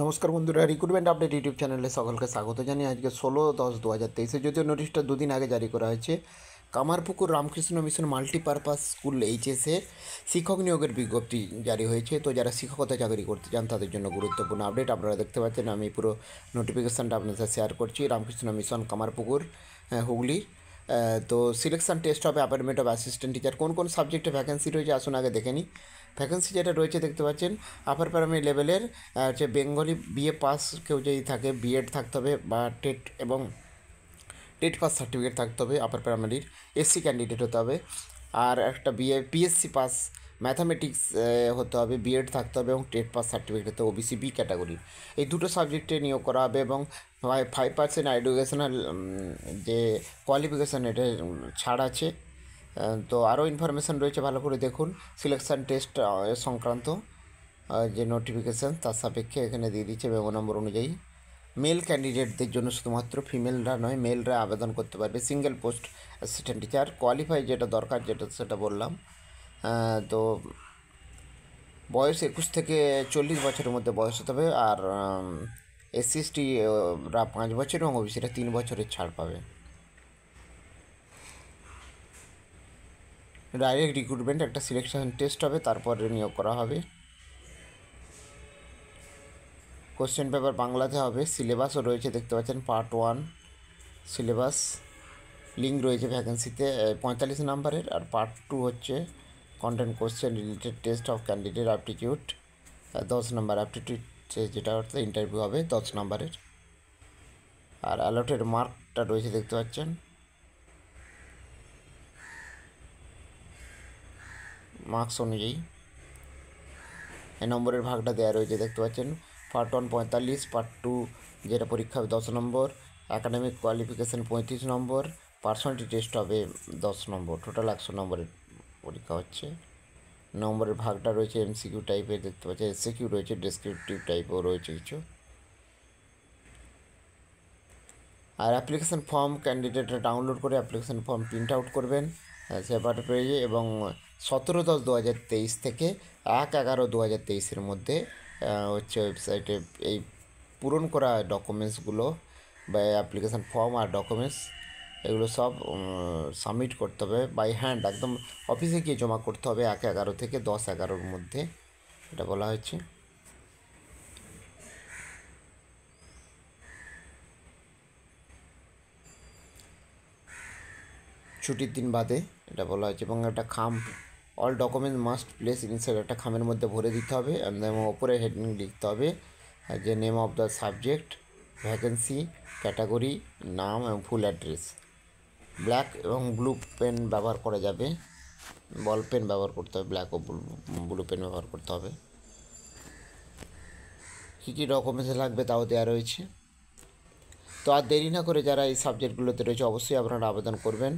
নমস্কার বন্ধুরা recruitment update YouTube চ্যানেলে সকলকে স্বাগত জানিয়ে আজকে ষোলো দশ দু হাজার তেইশে যদিও নোটিশটা দুদিন আগে জারি করা হয়েছে, Kamarpukur Ramakrishna mission multipurpose school এইচএসে শিক্ষক নিয়োগের বিজ্ঞপ্তি জারি হয়েছে। তো যারা শিক্ষকতা চাকরি করতে চান, তাদের জন্য গুরুত্বপূর্ণ আপডেট আপনারা দেখতে পাচ্ছেন। আমি পুরো নোটিফিকেশানটা আপনাদের সাথে শেয়ার করছি। রামকৃষ্ণ মিশন কামারপুকুর হুগলি। তো সিলেকশন টেস্ট হবে অ্যাপয়েন্টমেন্ট অফ অ্যাসিস্ট্যান্ট টিচার কোন কোন সাবজেক্টে ভ্যাকেন্সি রয়েছে, আসুন আগে দেখে নিই। ভ্যাকেন্সি যেটা রয়েছে দেখতে পাচ্ছেন আপার প্রাইমারি লেভেলের হচ্ছে বেঙ্গলি বিএ পাস কেউ যদি থাকে বিএড থাকতে হবে বা টেট এবং টেট পাস সার্টিফিকেট থাকতে হবে আপার প্রাইমারির এসসি ক্যান্ডিডেট হতে হবে। আর একটা বিএ পিএসসি পাস ম্যাথামেটিক্স হতে হবে বিএড থাকতে হবে এবং টেট পাস সার্টিফিকেট হতে ওবিসি বি ক্যাটাগরির এই দুটো সাবজেক্টে নিয়োগ করা হবে এবং ফাইভ পার্সেন্ট এডুকেশনাল যে কোয়ালিফিকেশান এটা ছাড় আছে। তো আরও ইনফরমেশান রয়েছে, ভালো করে দেখুন। সিলেকশান টেস্ট সংক্রান্ত যে নোটিফিকেশান তার সাপেক্ষে এখানে দিয়ে দিচ্ছে মেমো নম্বর অনুযায়ী। মেল ক্যান্ডিডেটদের জন্য শুধুমাত্র ফিমেলরা নয় মেলরা আবেদন করতে পারবে। Single post assistant teacher qualify যেটা দরকার যেটা, সেটা বললাম। তো বয়স একুশ থেকে চল্লিশ বছরের মধ্যে বয়স হতে হবে, আর এসসি এসটিরা পাঁচ বছর এবং ওবিসিরা তিন বছরের ছাড় পাবে। ডাইরেক্ট রিক্রুটমেন্ট একটা সিলেকশন টেস্ট হবে, তারপরে নিয়োগ করা হবে। কোশ্চেন পেপার বাংলাতে হবে সিলেবাসও রয়েছে, দেখতে পাচ্ছেন পার্ট ওয়ান সিলেবাস লিঙ্ক রয়েছে ভ্যাকেন্সিতে পঁয়তাল্লিশ নাম্বারের, আর পার্ট টু হচ্ছে content question related test of candidate aptitude দশ নাম্বার অ্যাপটিটিউড যেটা ইন্টারভিউ হবে, দশ নাম্বারের। আর অ্যালোটেড মার্কটা রয়েছে, দেখতে পাচ্ছেন। মার্কস অনুযায়ী। এই নম্বরের ভাগটা দেওয়া রয়েছে, দেখতে পাচ্ছেন। পার্ট ওয়ান পঁয়তাল্লিশ পার্ট টু যেটা পরীক্ষা হবে দশ নম্বর একাডেমিক কোয়ালিফিকেশান পঁয়ত্রিশ নম্বর পার্সোনালিটি টেস্ট হবে দশ নম্বর। টোটাল একশো নম্বরের পরীক্ষা হচ্ছে। নম্বরের ভাগটা রয়েছে এমসিকিউ টাইপের দেখতে পাচ্ছেন। এসসিকিউ রয়েছে ডেসক্রিপটিভ টাইপও রয়েছে কিছু। আর অ্যাপ্লিকেশন ফর্ম ক্যান্ডিডেটরা ডাউনলোড করে অ্যাপ্লিকেশন ফর্ম প্রিন্ট আউট করবেন। সেপারেট পেজে এবং সতেরো দশ দু হাজার তেইশ থেকে এক এগারো দু হাজার তেইশের মধ্যে হচ্ছে ওয়েবসাইটে এই পূরণ করা ডকুমেন্টসগুলো বা অ্যাপ্লিকেশান ফর্ম আর ডকুমেন্টস এগুলো সব সাবমিট করতে হবে বাই হ্যান্ড একদম অফিসে গিয়ে জমা করতে হবে এক এগারো থেকে দশ এগারোর মধ্যে, এটা বলা হয়েছে। ছুটির দিন বাদে এটা বলা হয়েছে এবং একটা খাম all document must place inside একটা খামের মধ্যে ভরে দিতে হবে এবং ওপরে হেডিং লিখতে হবে যে name of the subject vacancy category নাম এবং ফুল অ্যাড্রেস ব্ল্যাক এবং ব্লু পেন ব্যবহার করা যাবে বল পেন ব্যবহার করতে হবে ব্ল্যাক ও ব্লু পেন ব্যবহার করতে হবে। কী কী ডকুমেন্টস লাগবে তাও দেওয়া রয়েছে। তো আর দেরি না করে যারা এই সাবজেক্টগুলোতে রয়েছে অবশ্যই আপনারা আবেদন করবেন।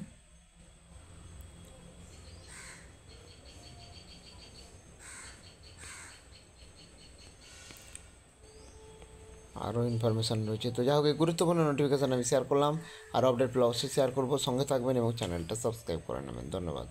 আরও ইনফরমেশান রয়েছে। তো যাই হোক, এই গুরুত্বপূর্ণ নোটিফিকেশান আমি শেয়ার করলাম। আর আপডেট পেলে অবশ্যই শেয়ার করব। সঙ্গে থাকবেন এবং চ্যানেলটা সাবস্ক্রাইব করে নেবেন। ধন্যবাদ।